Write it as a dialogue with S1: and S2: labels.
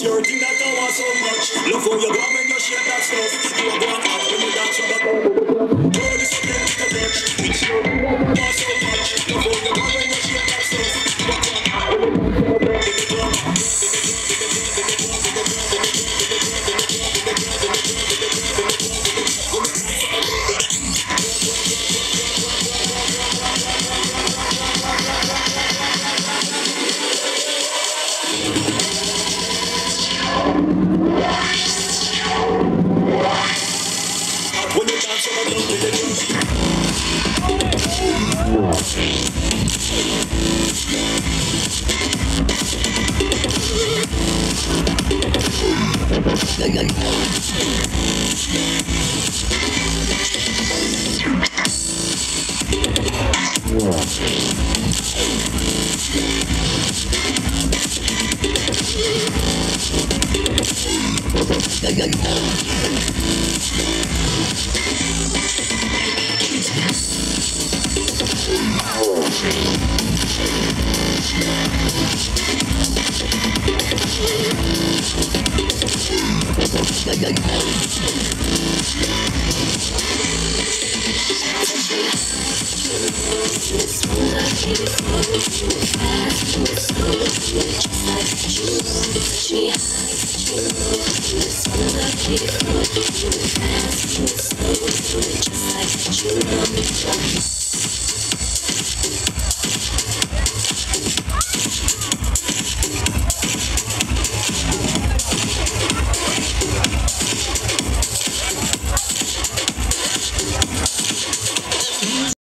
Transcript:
S1: Security that I want so much. Look how you go when you share that stuff. You are Yeah, yeah, yeah. It's what I keep just like you